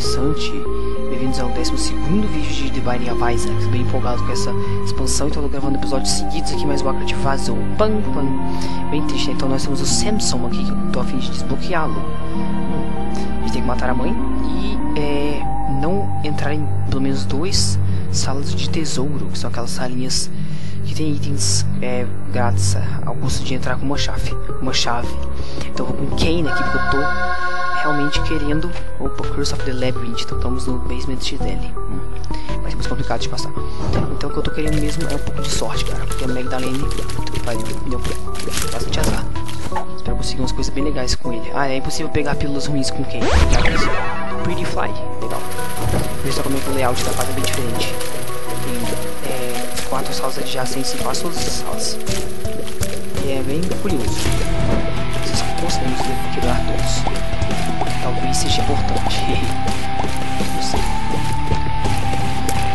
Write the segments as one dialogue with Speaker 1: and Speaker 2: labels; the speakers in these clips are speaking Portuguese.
Speaker 1: interessante. Bem-vindos ao 12 vídeo de The Binding of Isaac. Bem empolgado com essa expansão, então tô gravando episódios seguidos aqui, o Acrat vazou. Pam, pam. Bem triste, né? Então nós temos o Samson aqui, que eu tô a fim de desbloqueá-lo. A gente tem que matar a mãe e é, não entrar em pelo menos dois salas de tesouro, que são aquelas salinhas que tem itens é, grátis ao custo de entrar com uma chave. Uma chave. Então vou com Kane aqui, porque eu tô realmente querendo. Opa, Curse of the Labyrinth. Então estamos no basement XL. Hum. Vai ser mais complicado de passar. Então o que eu tô querendo mesmo é um pouco de sorte, cara. Porque a Magdalene me deu bastante azar. Espero conseguir umas coisas bem legais com ele. Ah, é impossível pegar pílulas ruins com Kane. Pretty Fly. Legal. Que o layout da fase é bem diferente. Tem é, quatro salas adjacentes em quase todas as salas. E é bem curioso. Vocês conseguem quebrar todos. Talvez seja importante. Não sei.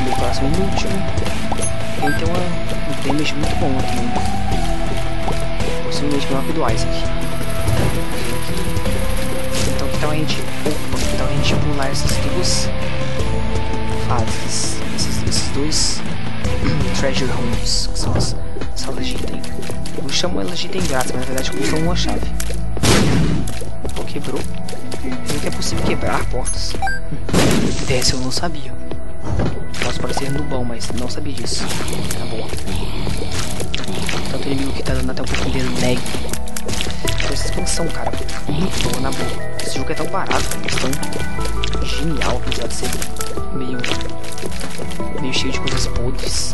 Speaker 1: Meu coração inútil. Ele tem uma, um damage muito bom aqui. Possivelmente melhor que o do Isaac. Então que tal a gente. A gente pular essas duas Esses, esses dois treasure rooms, que são as salas de item. Eu chamo elas de item grátis, mas na verdade custam uma chave. Quebrou. Como que é possível quebrar portas? Dessa eu não sabia. Posso parecer nubão, mas não sabia disso. Tá bom. Tanto inimigo que tá dando até um pouquinho de lag. Essa expansão, cara, muito boa, na boa. Esse jogo é tão barato, é tão genial, apesar de ser meio meio cheio de coisas podres.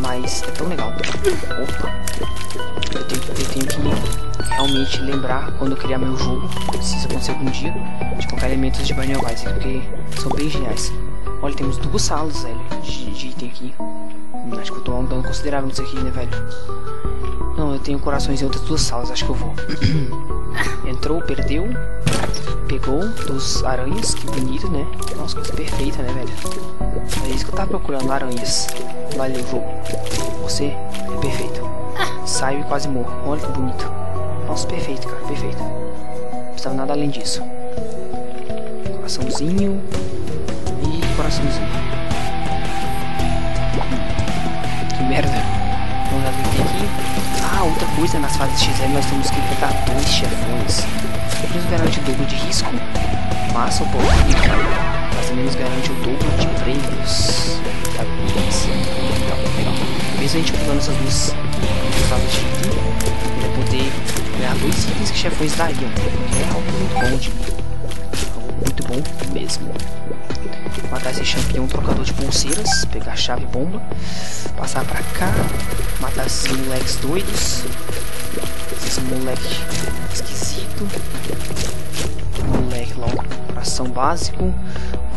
Speaker 1: Mas é tão legal. Opa! Eu tenho, eu tenho que realmente lembrar quando eu criar meu jogo, se isso acontecer algum dia, de colocar elementos de Binding of Isaac, porque são bem geniais. Olha, temos duas salas, velho, de, de item aqui. Acho que eu tô dano considerável nisso aqui, né, velho? Não, eu tenho corações em outras duas salas, acho que eu vou. Entrou, perdeu. Pegou dos aranhas, que bonito, né? Nossa, coisa perfeita, né, velho? É isso que eu tava procurando, aranhas. Valeu, jogo. Você é perfeito. Saio e quase morro. Olha que bonito. Nossa, perfeito, cara, perfeito. Não precisava nada além disso. Coraçãozinho. E coraçãozinho. Outra coisa, nas fases XL nós temos que enfrentar dois chefões. Isso garante o dobro de risco, massa ou pouco mas também nos garante o dobro de prêmios. Tá Então, legal. Mesmo a gente pulando essas duas fases de item, vai poder ganhar dois itens que chefões dariam. É algo muito bom de algo muito bom mesmo. Matar esse campeão trocador de pulseiras, pegar a chave bomba, passar pra cá, esses moleques doidos, esses moleque esquisito, moleque logo, coração básico,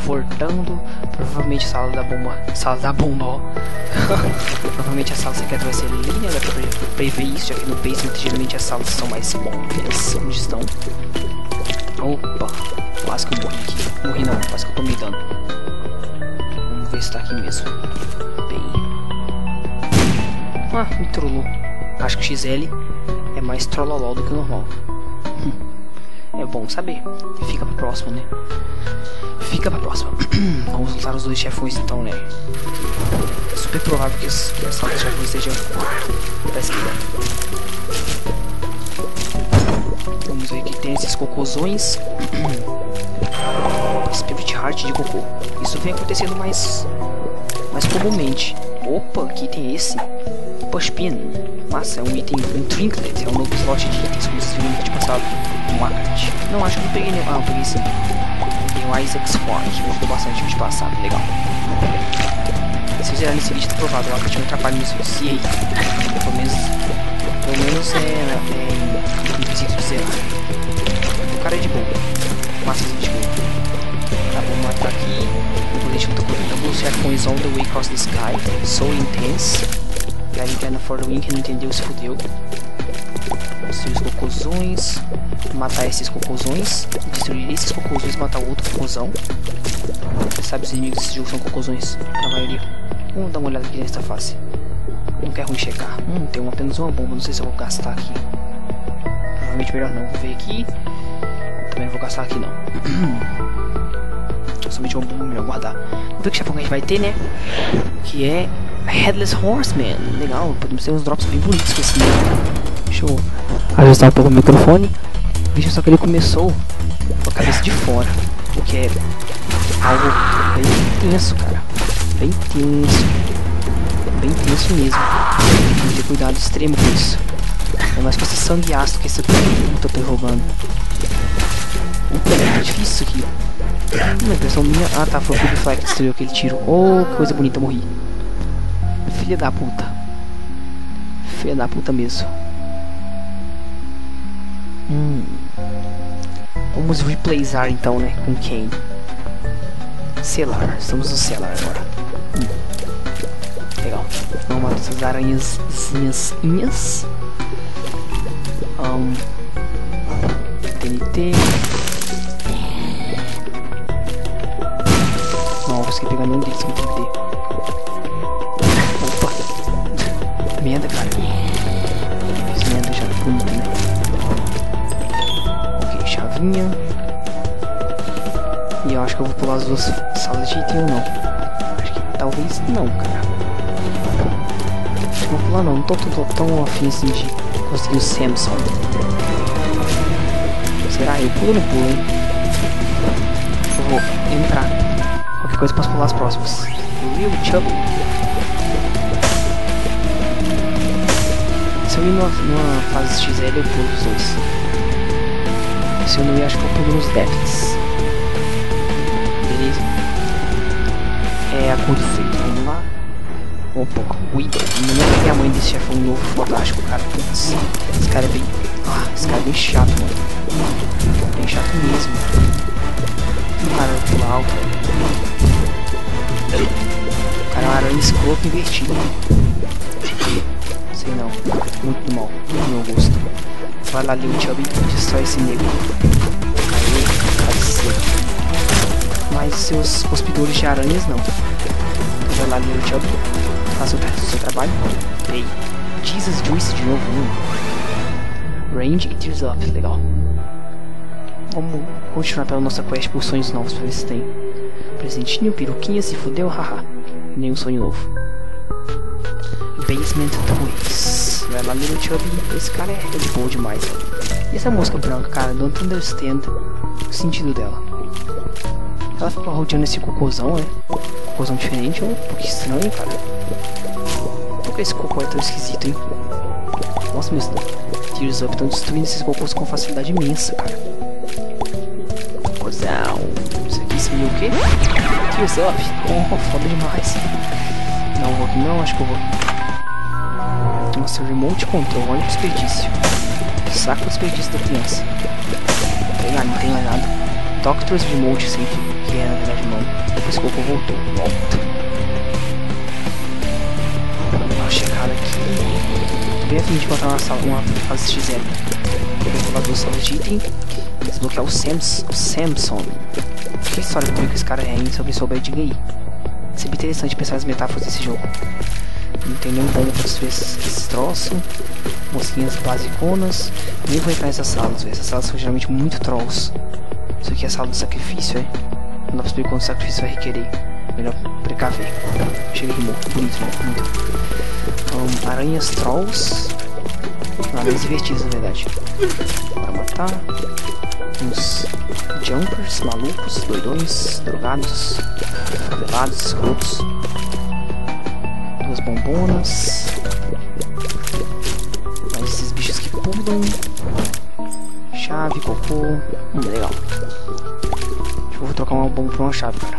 Speaker 1: voltando, provavelmente a sala da bomba, sala da bomba, ó. provavelmente a sala secreta vai ser ali, né? Dá pra prever isso, já que no basement geralmente as salas são mais óbvias onde estão. Opa, quase que eu morri aqui. Morri não, quase que eu tô me dando. Vamos ver se tá aqui mesmo. Ah, me trollou. Acho que o XL é mais trollolol do que o normal. É bom saber. Fica pra próxima, né? Fica pra próxima. Vamos usar os dois chefões então, né? É super provável que as, que chefões estejam pra esquerda. Vamos ver que tem esses cocôzões. Spirit Heart de cocô. Isso vem acontecendo mais, mais comumente. Opa, que item é esse? Pushpin. Massa, é um item, um Trinket. É um novo slot de itens, como vocês viram vídeo passado. Um Akrat. Não, acho que não peguei nenhum. Ah, eu peguei sim. Tem o Isaac's Fork, que me ajudou bastante vídeo passado. Legal. Se fizeram nesse vídeo, tá provado. O Akrat não atrapalha nos vídeos. E aí? Pelo menos, pelo menos é, é quesito de zerar. O cara é de boa. Massa de boa. Tá, vamos matar aqui. O bullet não tá correndo. Vou chefões all the way across the sky. So intense. E a linterna for win que não entendeu se fudeu. Destruir os cocôzões. Matar esses cocôzões. Destruir esses cocôzões matar outro cocôzão. Você sabe os inimigos desse jogo são cocôzões. Na maioria. Vamos dar uma olhada aqui nessa face. Não quer ruim checar. Hum, tem uma, apenas uma bomba. Não sei se eu vou gastar aqui. Provavelmente melhor não. Vou ver aqui. Também não vou gastar aqui não. que somente é um melhor guardar. Vamos ver que chefão que a gente vai ter, né? Que é Headless Horseman. Legal, podemos ter uns drops bem bonitos com esse Deixa eu ajustar um pouco o microfone. Veja só que ele começou com a cabeça de fora. O que é algo bem tenso, cara. Bem tenso. Bem tenso mesmo. Tem que ter cuidado extremo com isso. É mais esse sangue ácido que esse puta eu tô jogando. Puta, é difícil isso aqui. Uma impressão minha. Ah tá, foi o Cube Fire que destruiu aquele tiro. Oh, que coisa bonita, morri. Filha da puta. Filha da puta mesmo. Hum. Vamos replayzar então, né? Com quem? Celar. Estamos no Celar agora. Hum. Legal. Vamos matar essas aranhazinhas. Um. TNT. Não, vou conseguir pegar nenhum deles E eu acho que eu vou pular as duas salas de item ou não. Acho que talvez não, cara. Acho que vou pular não. Não tô, tô, tô tão afim assim de conseguir o Samson. Será? Eu pulo ou não pulo, hein? Eu vou entrar. Qualquer coisa posso pular as próximas. Real Chubby. Se eu ir numa, numa fase XL, eu pulo os dois. Se eu não ir, acho que eu pulo nos Depths. Beleza? É a cor do feito. Vamos lá. Opa, Widow. Não peguei a mãe desse chefão novo fantástico, cara. Putz, esse cara é bem. Ah, esse cara é bem chato, mano. Bem chato mesmo. O cara é pular alto. O cara é uma aranha escroto invertido. Sei não. Muito mal. Do meu gosto. Vai lá, Lil Chubby. Destrói esse nego. Mas seus hospedores de aranhas não. Vai lá, Lil Chubby faça o seu trabalho. Ei, Jesus Juice de novo. Range e Tears Up, legal. Vamos continuar pela nossa quest por sonhos novos pra ver se tem. Presentinho, peruquinha, se fudeu, haha. Nenhum sonho novo. Basement 2. Vai lá, Little Chubby. Esse cara é de boa demais. E essa música branca, cara, don't understand o sentido dela. Ela fica rodeando esse cocôzão, né? Cocôzão diferente, um pouco estranho, cara. Por que esse cocô é tão esquisito, hein? Nossa, meus Tears Up estão destruindo esses cocôs com facilidade imensa, cara. Cocôzão. Isso aqui seria o quê? Tears Up. Oh, foda demais. Não vou aqui não, acho que eu vou. Nossa, o remote control, olha o desperdício. Saco o desperdício da criança. Pegar, não tem mais nada. Doctor's Remote, sim, que é na verdade o nome. Depois que o Cocô voltou. Volta. Vamos dar uma checada aqui. Bem afim de botar uma, sala, uma fase XL. Vou pular duas salas de item. Desbloquear o, Sams, o Samson. Que história como que esse cara é, hein? Se alguém souber, diga aí. Sempre interessante pensar nas metáforas desse jogo. Não tem nenhum bom pra destruir esses, esses troços. Mosquinhas basiconas. Nem vou entrar nessas salas, véio. Essas salas são geralmente muito trolls. Isso aqui é a sala do sacrifício, é? Não dá pra saber quanto sacrifício vai requerer. Melhor precaver. Chega de morto. Bonito, né? Muito. Um, aranhas trolls. Aranhas invertidas, na verdade. Para matar. Uns jumpers malucos, doidões, drogados, favelados, escrotos. Bombonas. Mais esses bichos que pulam. Chave, cocô. Hum, legal. Acho que eu vou trocar uma bomba por uma chave, cara.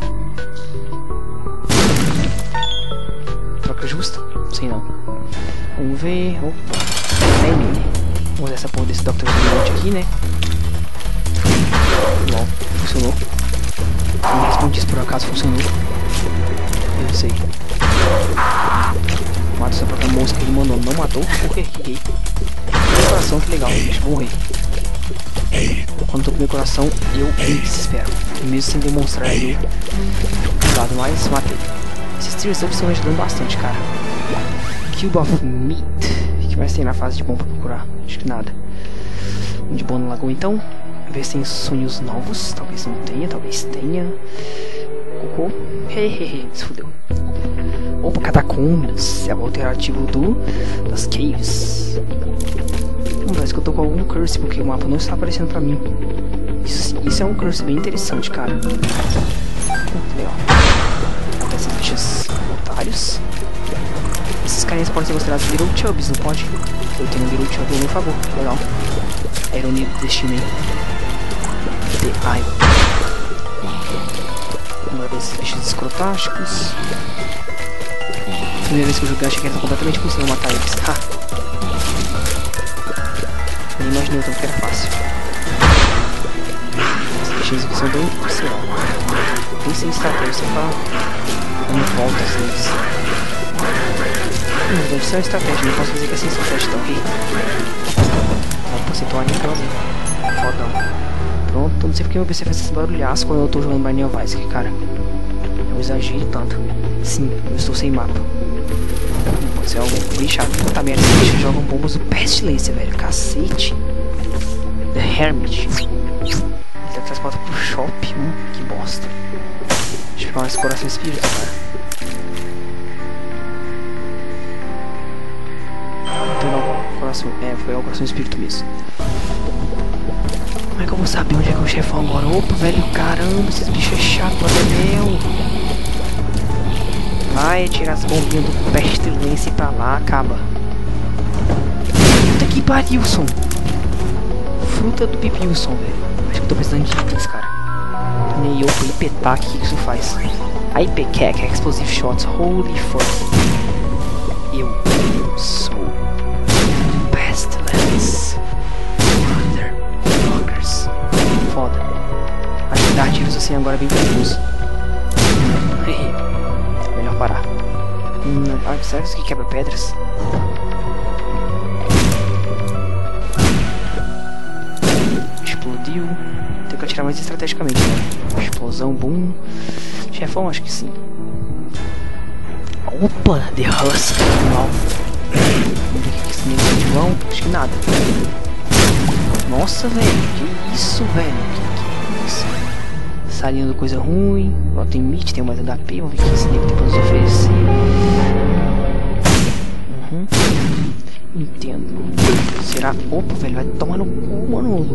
Speaker 1: Troca justa? Sei não. Vamos ver. Opa. É nele. Vamos usar essa porra desse Dr. Remote aqui, né? Bom, funcionou. Não respondi se por acaso funcionou. Eu sei. Mata essa própria mosca que ele mandou. Não matou? Por quê? Que gay. Coração, que legal. Deixa eu morrer. Quando tô com meu coração, eu me desespero. Mesmo sem demonstrar eu cuidado, mas matei. Esses up estão me ajudando bastante, cara. Cube of Meat. Que mais tem na fase de bom pra procurar? Acho que nada. De boa no lagoa então. Ver se tem sonhos novos. Talvez não tenha, talvez tenha. Hehehe, se fudeu. Opa, catacumbas. É o alternativo do das caves. Hum, parece que eu tô com algum curse, porque o mapa não está aparecendo pra mim. Isso, isso é um curse bem interessante, cara. Legal. Essas bichas otários. Esses carinhas podem ser considerados Little Chubs, não pode? Eu tenho um Little Chub a meu favor. Legal. A ironia do destino aí. The Iron. Uma desses bichos escrotásticos. Primeira vez que eu joguei, achei que era completamente impossível matar eles. Ha! Nem imaginei o tanto que era fácil. Esses bichinhos aqui são bem, sei lá, bem sem estratégia, você fala dando voltas neles. Hum, deve ser uma estratégia, não posso dizer que é sem estratégia, então, ok? Opa, você então ali. Fodão. Pronto, não sei porque meu PC faz esse barulhaço quando eu tô jogando Binding of Isaac, cara. É um exagero tanto. Sim, eu estou sem mapa. Pode ser algo bem chato. Puta merda, esses bichos jogam bombas do Pestilência, velho. Cacete. The Hermit. Ele transporta pro shopping. Hum, que bosta. Deixa eu pegar umas corações espírito, cara. Então, coração. É, foi o coração espírito mesmo. Como é que eu vou saber onde é que é o chefão agora? Opa, velho, caramba, esses bichos é chato até meu. Vai tirar as bombinhas do pestilência pra lá, acaba. Puta que parilson. Fruta do pipilson, velho. Acho que eu tô precisando de itens, cara. Fui petar, o que isso faz? IPCAC, Explosive Shots, holy fuck. Eu sou Pestilence. Motherfuckers. Foda. Acho que dar tiros assim agora é bem perigoso. Parar. Hum, será que isso aqui quebra pedras? Explodiu. Tem que atirar mais estrategicamente, né? Explosão, boom. Chefão, acho que sim. Opa, The Husk. Mal. Vamos ver o que esse negócio de vão. Acho que nada. Nossa, velho. Que isso, velho? Que, que isso? Salindo coisa ruim. Ó, tem meat, tem mais HP. Vamos ver o que esse nego tem pra nos oferecer. Uhum. Entendo. Será? Opa, velho. Vai tomar no cu, mano.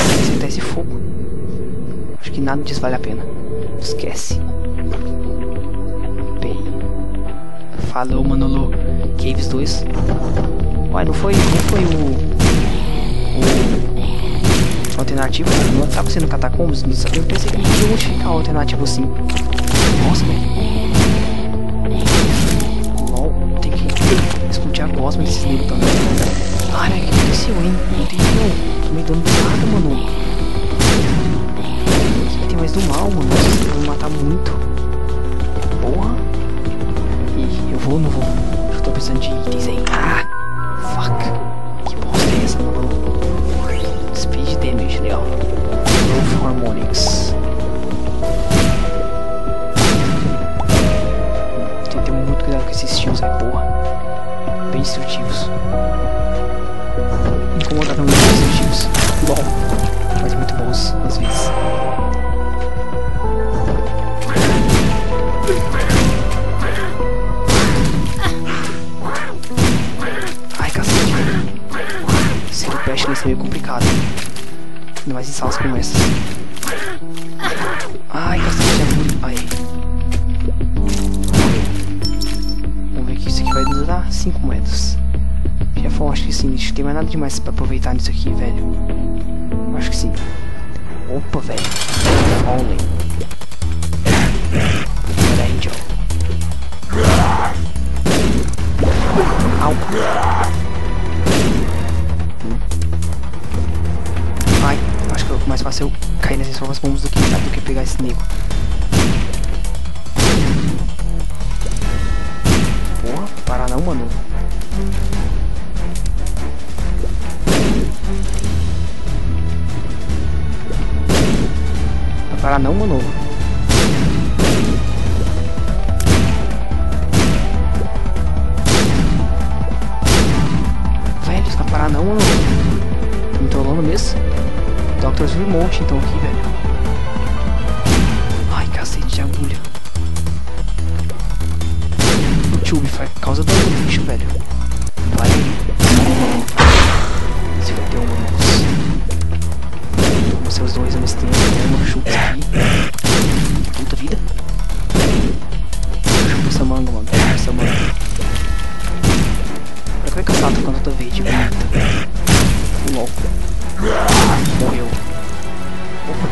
Speaker 1: Acertar esse fogo. Acho que nada disso vale a pena. Esquece. Pay. Falou, Manolo. Caves 2. Uai, não foi, não foi o... O... Alternativo? Não tava sendo catacombas? Eu pensei que podia modificar o alternativo assim. Nossa, velho. LOL, tem que explodir a gosma desses negros também. Cara, que aconteceu, hein? Meu Deus, não. Tô meio dando nada, mano. O que tem mais do mal, mano? Vocês vão me matar muito. Porra. Ih, eu vou ou não vou? Eu tô precisando de itens aí. Ah! Harmonics. Tem que ter muito cuidado com esses estilos aí, porra. Bem destrutivos. Incomodavelmente destrutivos. LOL. Mas muito bons, às vezes. Ai, cacete. Ser o peste nesse é meio complicado. Ainda mais em salas como essas. Nos dar. 5 moedas. Chefão, acho que sim. Que tem mais nada demais pra aproveitar nisso aqui, velho. Acho que sim. Opa, velho. Fallen. Olha Angel. Hum. Ai, acho que é mais fácil eu cair nessas novas bombas do que, do que pegar esse nego.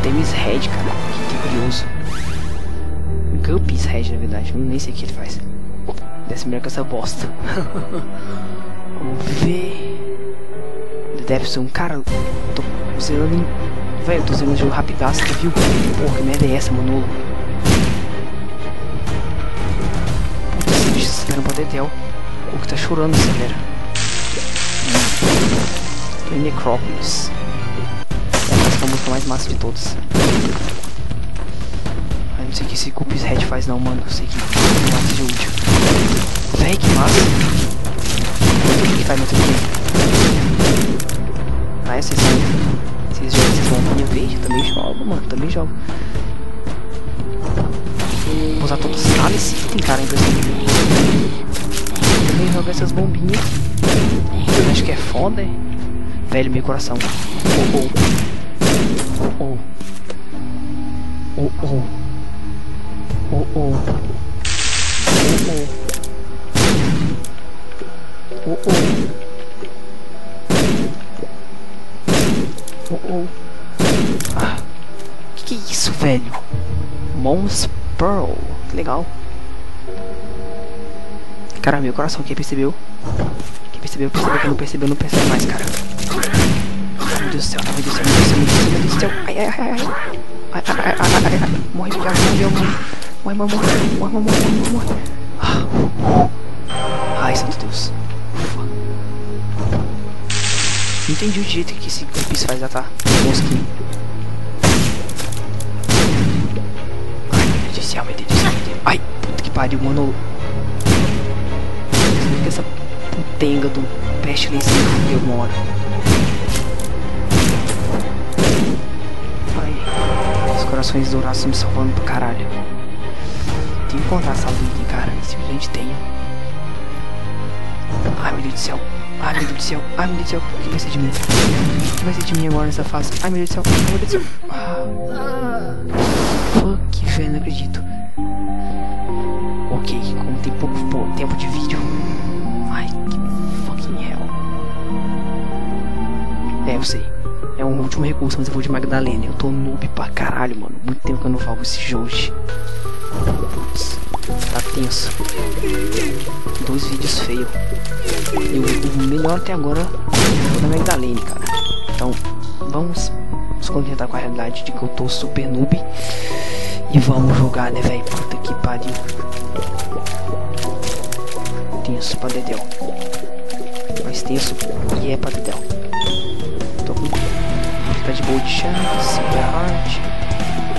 Speaker 1: Opa, tem Miss Red, cara. Que curioso. Guppies Red, na verdade. Nem sei o que ele faz. Desce melhor que essa bosta. Vamos ver. Ser um cara. Tô zerando em. Velho, tô zerando o jogo rapidaço, viu? Porra, que merda é essa, mano? Puta, esse bicho acelera pra Dedel. O que tá chorando acelera. Hum. Necrópolis. Mais massa de todas. Ai, não sei o que esse Cupis Red faz não, mano. Eu sei que não seja útil. Véi, que massa. Que faz muito bem? Ah, vocês são. Vocês jogam essas bombinhas verde? Também jogo, mano. Também jogo. Vou usar todos os cálices que tem cara impressão. Também jogo essas bombinhas. Eu acho que é foda, hein? Velho, meu coração. Oh, oh. Oh, oh. Oh, oh. Oh, oh. Oh, oh. Oh, oh. Oh. Ah. Que que é isso, velho? Mons Pearl. Que legal. Cara, meu coração, quem percebeu? Quem percebeu, percebeu, quem não percebeu, não percebe mais, cara. Meu Deus do céu, meu Deus do céu, céu. Ai, ai, ai, ai. Ai, ai, ai, ai, ai, ai. Morre, viado, morre, morre. Morre, morre, morre, morre, morre, morre. Ah. Ai, santo Deus. Ufa. Entendi o jeito que esse Clips faz atacar mosquinho. Ai, meu Deus do céu, meu Deus do céu, meu Deus. Ai, puta que pariu, mano. Que essa putenga do Pestilence me fudeu uma corações dourados estão me salvando pra caralho. Tenho que encontrar essa item, cara. Simplesmente tenho. Ai, meu Deus do céu. Ai, meu Deus do céu. Ai, meu Deus do céu. O que vai ser de mim? O que vai ser de mim agora nessa fase? Ai, meu Deus do céu. Ai, meu Deus do céu. Ah. Fuck, velho, não acredito. Ok, como tem pouco pô, tempo de vídeo. Ai, que fucking hell. É, eu sei. Um último recurso, mas eu vou de Magdalena. Eu tô noob pra caralho, mano. Muito tempo que eu não jogo esse jogo. Putz, tá tenso. Dois vídeos feios. E o, melhor até agora foi da Magdalene, cara. Então, vamos nos contentar com a realidade de que eu tô super noob. E vamos jogar, né, velho? Puta que pariu. Tenso pra dedéu. Mais tenso e é pra dedéu. Boa de chance, super arte.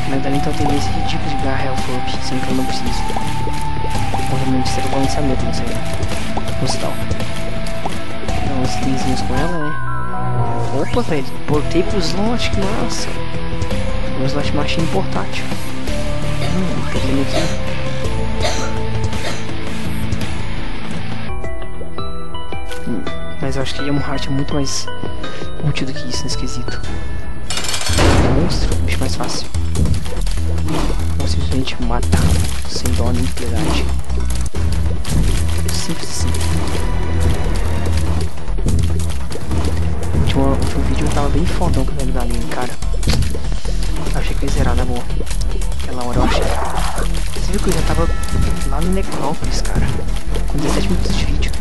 Speaker 1: Magdalene então tem esse ridículo de garra Health Up, sendo que eu não preciso. Obviamente será balanceamento, não sei. Postal. Dá uns itens com ela, né? Opa, velho, portei pro slot, que massa. Um slot machine portátil. Hum, aqui. Hum, mas eu acho que Yamo Heart é muito mais útil do que isso nesse quesito. Monstro, bicho mais fácil. Ou simplesmente matar, sem dó nem piedade. Simples assim. O último, vídeo eu tava bem fodão com a da linha, cara. Eu achei que ia zerar na boa. Aquela hora eu achei. Você viu que eu já tava lá no Necrópolis, cara. Com 17 minutos de vídeo.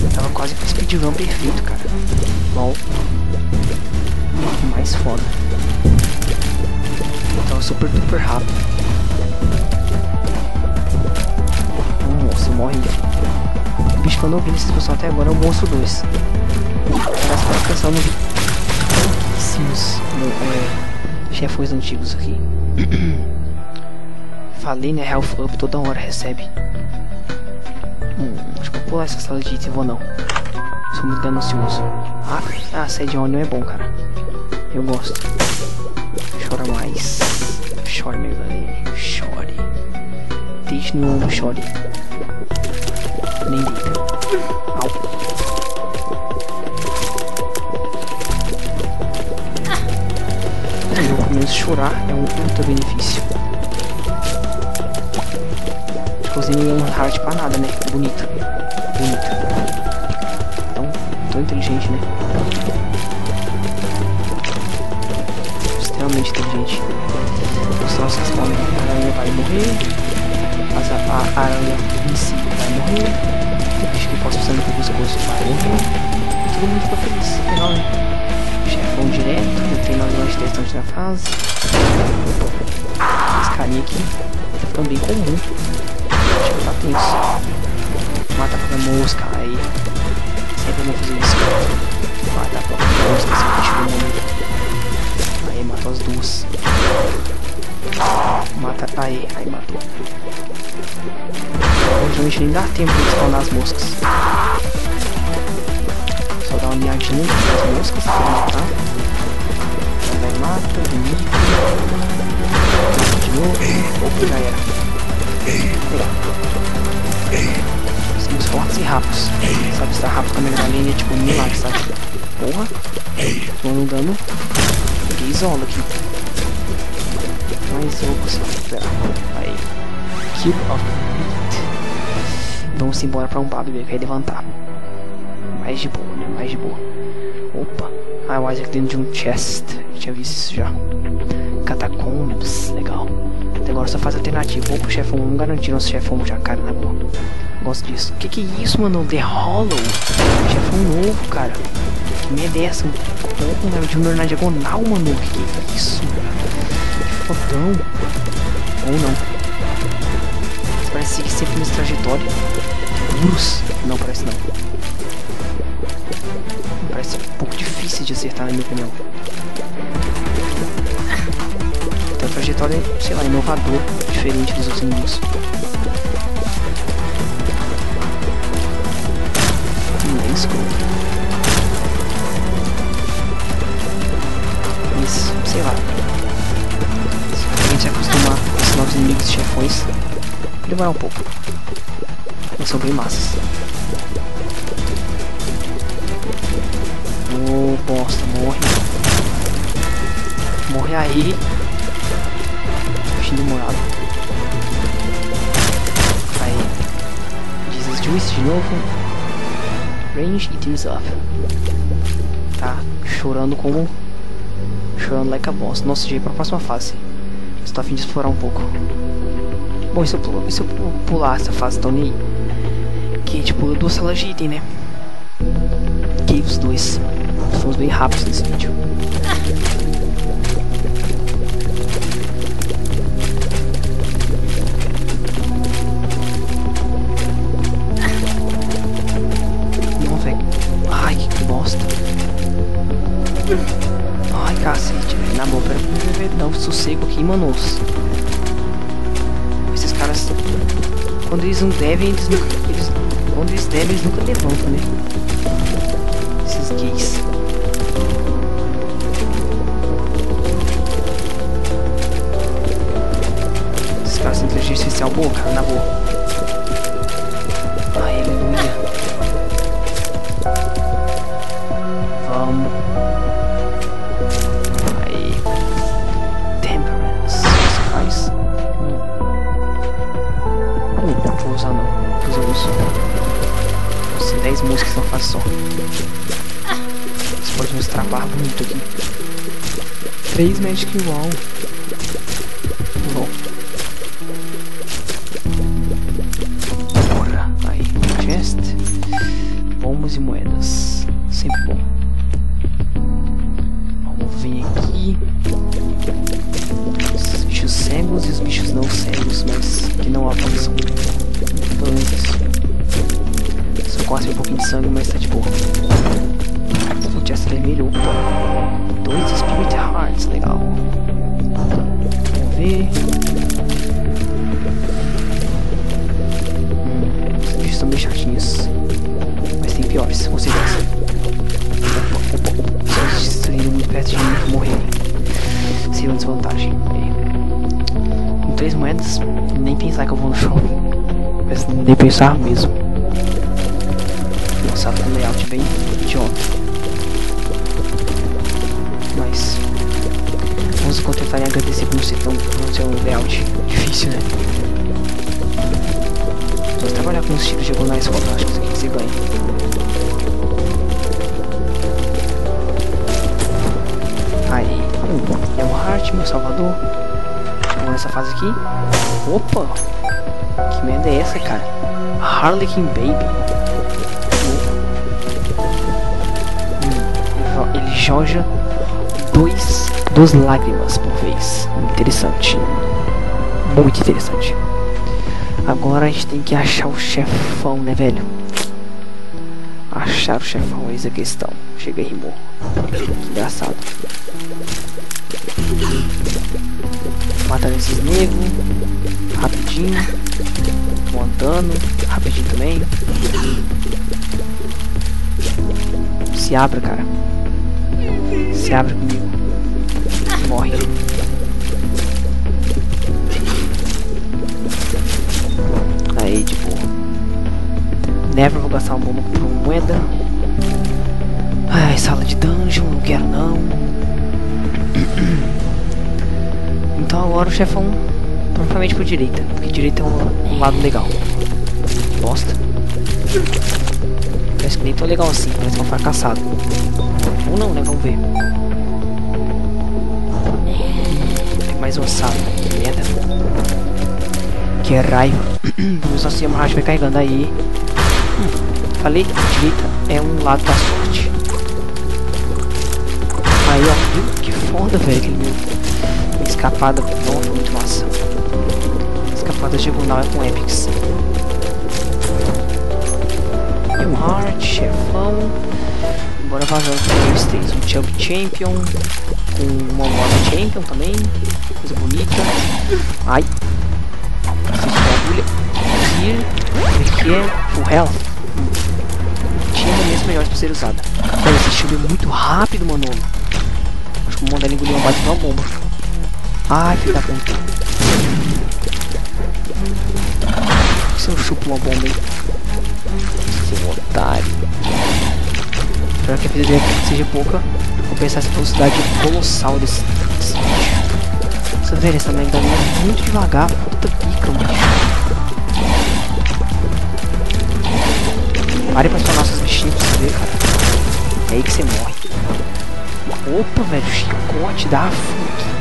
Speaker 1: Eu tava quase com speedrun perfeito, cara. LOL. Mais foda. Tava super duper rápido. O monstro morre. O bicho que eu não vi nessa expansão até agora é o monstro 2. Parece que tá pensando pouquíssimos é, chefões antigos aqui. Falei, né? Health Up toda hora recebe. Hum, acho que vou pular essa sala de item, vou não. Sou muito ganancioso. Ah, a sede Onion é bom, cara. Eu gosto. Chore, meu velho. Chore. Deixe no ombro, chore. Nem deita. Au. Começo a chorar, é um puta benefício. Inclusive um hard pra nada, né? Bonita. Bonita. Tão, tão inteligente, né? Extremamente inteligente. Os nossos respondem. A aranha vai morrer. Mas a, a, aranha em si vai morrer. Acho que posso usar no pescoço vai morrer. Todo mundo ficou feliz. Legal, né? Chefão direto. Eu tenho nós testantes na fase. Esse carinha aqui. Também comum. Acho que tá com isso. Mata pra mosca aí. Sempre vou fazer isso. Mata pra mosca se eu chegou no momento. Aí matou as duas. Mata. Aí, aí matou. Hoje nem dá tempo de spawnar as moscas. Só dá uma miadinha nas moscas pra matar. Vai mata. Mata de novo. Opa, já era. Somos fortes e rápidos. Sabe, estar rápido com a linha é tipo um milagre, sabe? Porra. Tomando um dano. Isola aqui. Mas eu consigo recuperar. Aí. Kill of Vamos embora pra um bar beber, que levantar. Mais de boa, né? Mais de boa. Opa. Ah, o Isaac dentro de um chest. Tinha visto isso já. Catacombs. Legal. Até agora só faz alternativo. Vou pro chefão 1 garantir nosso chefão já, cara, na boa. Gosto disso. Que que é isso, mano? The Hollow. Novo, cara. Que merda é essa? Porra, de um na diagonal, mano. Que que é isso? Que fodão. Ou não. Parece seguir sempre nessa trajetória. Muros. Não, parece não. Parece um pouco difícil de acertar, na minha opinião. Então a trajetória é, sei lá, inovador, diferente dos outros inimigos. Let's go. E chefões, demorar um pouco. Eles são bem massas. Ô, oh, bosta, morre. Morre aí. Bichinho demorado. Aí. Jesus Juice de novo. Range e Tears Off. Tá chorando como. Chorando like a boss. Nossa, já pra próxima fase. Estou a fim de explorar um pouco. Bom, e se eu, e se eu pular essa fase, então nem. Que tipo, duas salas de item, né? Que os dois. Fomos bem rápidos nesse vídeo. Não, velho. Ai, que bosta. Ai, cacete, velho. Na boa, pera, não, sossego aqui, manos. Quando eles não devem, eles nunca, eles, quando eles devem, eles nunca levantam, né? Esses gays. Esses caras têm inteligência artificial boa, cara, na boa. Ai, aleluia. Vamos. 10 músicas não faz só. Você pode nos travar muito aqui. 3 Magic Wall. Nem pensar mesmo. sala com layout bem idiota. Mas vamos contentar em agradecer por não ser tão não ser um layout difícil, né? Vamos trabalhar com os tipos diagonais fantásticos aqui que você ganha. Aí, é o Heart, meu salvador. Vamos nessa fase aqui. Opa! É essa, cara? Harlequin Baby. Ele joga dois, duas lágrimas por vez. Interessante. Muito interessante. Agora a gente tem que achar o chefão, né, velho? Achar o chefão, eis a questão. Chega e rimou. Engraçado. Matando esses negros. Rapidinho. Montando. Rapidinho também. Se abre, cara. Se abre comigo. Morre. Aí, tipo. Never vou gastar uma bomba por uma moeda. Ai, sala de dungeon, não quero não. Então agora o chefão provavelmente por direita, porque direita é um, um lado legal. Bosta. Parece que nem tão legal assim, parece um fracassado. Ou não, né? Vamos ver. Tem mais uma sala. Que merda. Que raiva. Vamos assim, a Maharaj vai carregando aí. Falei, direita é um lado da sorte. Aí, ó? Que foda, velho. Aquele escapada. Não, muito massa. Escapada diagonal é com epics. E um Heart, chefão. Bora vazando com os três. Um Chub Champion. Com uma Moda Champion também. Coisa bonita. Ai. Bagulho. Aqui é Full Health. Tinha momentos melhores pra ser usada. Olha, esse shield é muito rápido, Manolo. Acho que o Mondelo engoliu uma bate uma bomba. Ai, filho da puta. Se eu chupo uma bomba, hein? Seu otário. Espero que a vida dele seja pouca. Vou pensar essa velocidade colossal desse, desse bicho. Essa velha, essa merda é muito devagar. Puta pica, mano. Pare pra spawnar seus bichinhos pra você ver, cara. É aí que você morre. Opa, velho, chicote da fuck.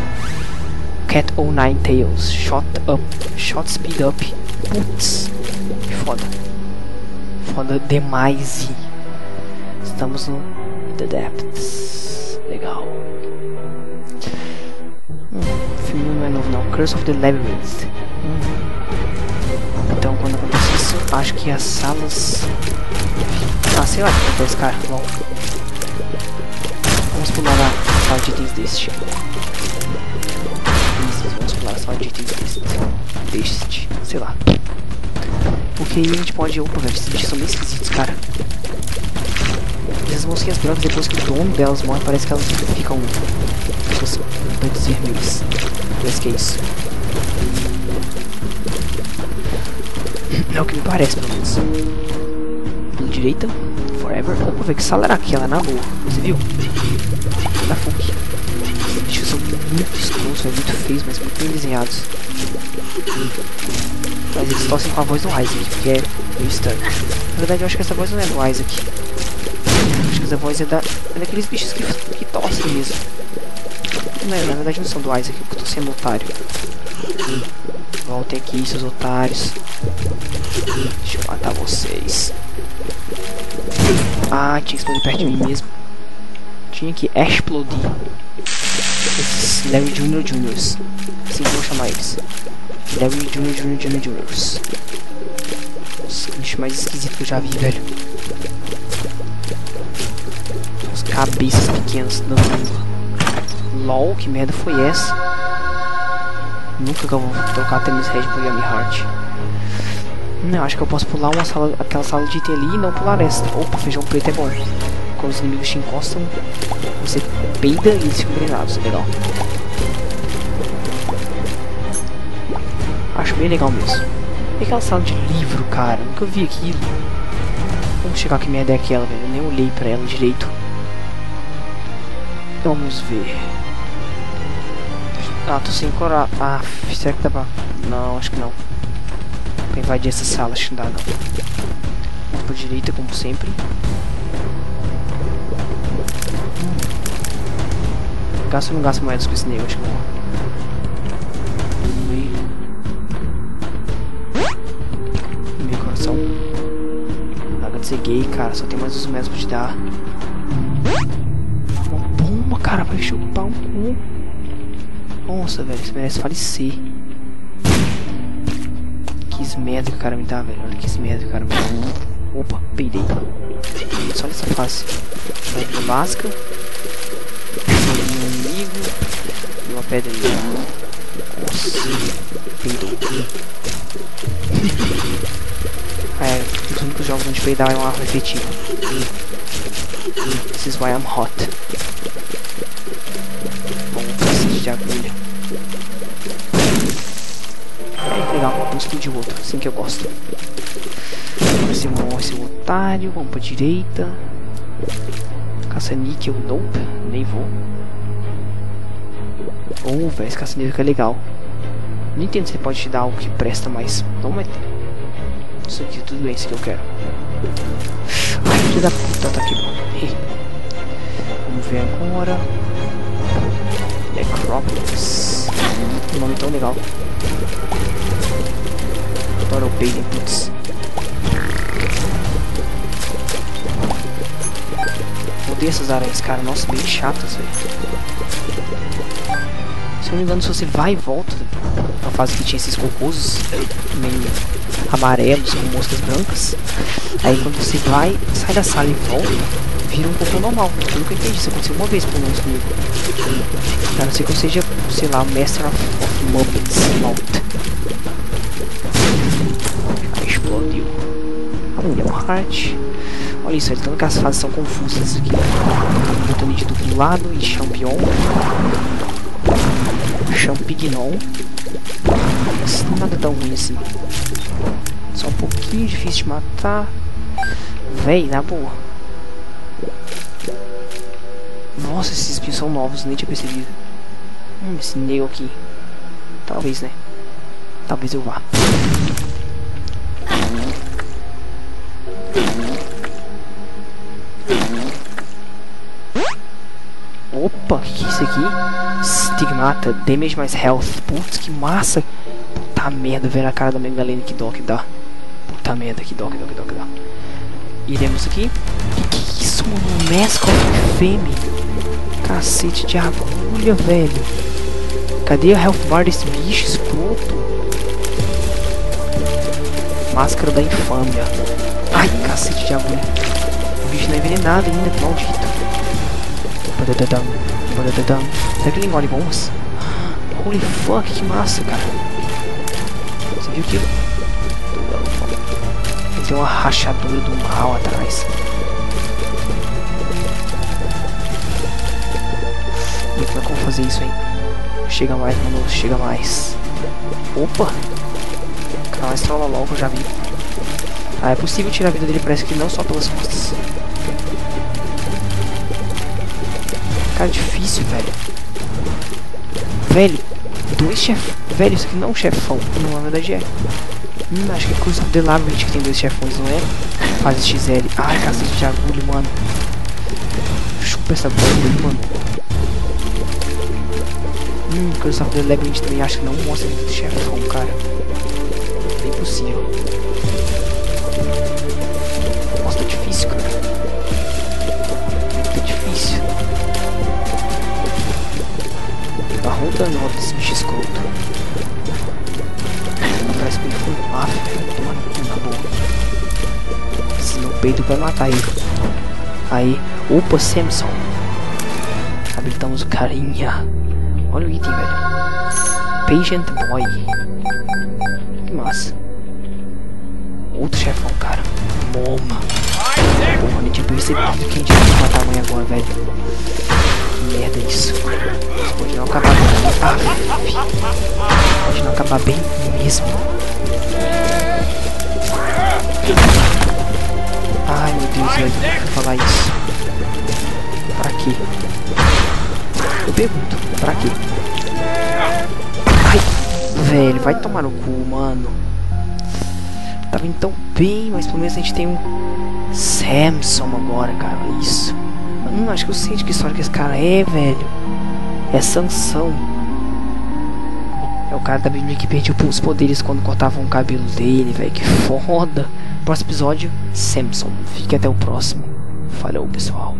Speaker 1: Cat O Nine Tails, Shot Up, Shot Speed Up. Putz, foda. Foda demais. Estamos no The Depths. Legal. Hum, filme não é novo não. Curse of the Labyrinth. Hum. Então quando acontece isso, acho que as salas... Ah, sei lá o que acontece, cara. Bom. Vamos pular na sala de na deste. Deste, sei lá. Porque aí a gente pode... Opa, velho, esses bichos são bem esquisitos, cara. Essas mosquinhas brancas, depois que o dono delas morre, parece que elas ficam... Essas plantas vermelhas. Parece que é isso. É o que me parece, pelo menos. Pela direita, forever. Opa, velho, que sala era aquela, na boa. Você viu? Da FUC. São muito escuros, muito feios, mas muito bem desenhados. Mas eles torcem com a voz do Isaac, porque é meio estranho. Na verdade, eu acho que essa voz não é do Isaac. Acho que essa voz é, da, é daqueles bichos que, que torcem mesmo. Não, é, na verdade não são do Isaac, eu tô sendo otário. Voltem aqui, seus otários. Deixa eu matar vocês. Ah, tinha que explodir perto de mim mesmo. Tinha que explodir. Esses Larry Junior Juniors. Assim vou chamar eles. Larry Junior Junior Junior Juniors. Nossa, o bicho mais esquisito que eu já vi, velho. Os cabeças pequenas dando LOL, que merda foi essa? Nunca que eu vou trocar Temis Red por Yami Heart. Não, acho que eu posso pular uma sala, aquela sala de item ali e não pular esta. Opa, feijão preto é bom. Quando os inimigos te encostam, você peida e eles ficam drenados. É legal. Acho bem legal mesmo. E aquela sala de livro, cara? Nunca vi aquilo. Vamos chegar que minha é aquela, velho. Eu nem olhei pra ela direito. Vamos ver. Ah, tô sem corar. Ah, será que dá pra... Não, acho que não. Pra invadir essa sala, acho que não dá não. Vamos pra direita, como sempre. Gasto ou não gasto moedas com esse nego? Acho que não. Meu coração. Larga de ser gay, cara. Só tem mais uns metros pra te dar. Uma cara. Vai chupar um cu. Nossa, velho. Você merece falecer. Que esmerda que o cara me dá, velho. Olha que esmerda que o cara me dá. Opa, peidei. Só nessa fase. Pedra Nossa. Peidou. É, os únicos jogos onde peidar é uma arma efetiva. This is why I'm hot. Bom, cacete de agulha. É, legal, explodir o outro, assim que eu gosto. Esse monstro, esse otário, vamos pra direita. Caça níquel, nope, nem vou. Oh, velho, esse caça níquel é legal. Não entendo se ele pode te dar algo que presta, mas vamos meter. Isso aqui, tudo bem, isso que eu quero. Ai, filho da puta, tá aqui bom. Vamos ver agora. Necropolis. Um nome tão legal. Adoro o Baden, putz. Odeio essas aranhas, cara. Nossa, bem chatas, velho. Se não me engano, se você vai e volta na fase que tinha esses cocôs meio amarelos com moscas brancas, aí quando você vai, sai da sala e volta, vira um cocô normal. Eu nunca entendi, isso aconteceu uma vez pelo menos comigo. A não ser que eu seja, sei lá, Master of, of Muppets Malt. Explodiu. Um heart. Olha isso, tanto que as fases são confusas aqui. Botando de do lado e champignon. Champignon. Nada tão ruim assim. Só um pouquinho difícil de matar. Véi, na boa. Nossa, esses espinhos são novos, nem tinha percebido. Hum, esse nego aqui. Talvez, né? Talvez eu vá. Opa, o que, que é isso aqui? Stigmata, damage mais health. Putz, que massa. Puta merda, ver a cara da Megalene que dó que dá. Puta merda, que dó, que dó, que dó, que dá. Iremos aqui. Que que é isso, mano? Mask of Fame. Cacete de agulha, velho. Cadê a health bar desse bicho escroto? Máscara da infâmia. Ai, cacete de agulha. O bicho não é envenenado ainda, maldito. Badadadam, badadadam. Será que ele engole bombas? Holy fuck, que massa, cara. Você viu aquilo? Tem uma rachadura do mal atrás. Muito é como fazer isso, hein? Chega mais, mano, chega mais. Opa! Cara, mais trola logo, eu já vi. Ah, é possível tirar a vida dele, parece que não só pelas costas. Cara, difícil, velho. Velho, dois chefões. Velho, isso aqui não é um chefão. Não, na verdade é. Hum, acho que é do The Labyrinth que tem dois chefões, não é? Fase XL. Ai, cacete de agulho, mano. Chupa essa aí, mano. Hum, coisa do The Labyrinth também acho que não mostra muito chefão, cara. É impossível. Ó, desse bicho escroto. Parece que ele foi. Ah, toma no cu, na boa. Esse peito vai matar ele. Aí, opa, Samson. Habilitamos o carinha. Olha o item, velho. Patient Boy. Que massa. Outro chefão, cara. Moma. Porra, tinha percebido que a gente ia matar a mãe agora, velho. Merda isso. Pode não acabar bem. Ah, pode não acabar bem mesmo. Ai meu Deus, velho, não falar isso. Pra quê? Eu pergunto, pra quê? Ai, velho, vai tomar no cu, mano. Tava indo tão bem, mas pelo menos a gente tem um Samson agora, cara. Isso. Hum, acho que eu sei de que história que esse cara é, velho. É Sansão. É o cara da Bíblia que perdeu os poderes quando cortavam o cabelo dele, velho. Que foda. Próximo episódio, Samson. Fique até o próximo. Falou, pessoal.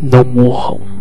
Speaker 1: Não morram.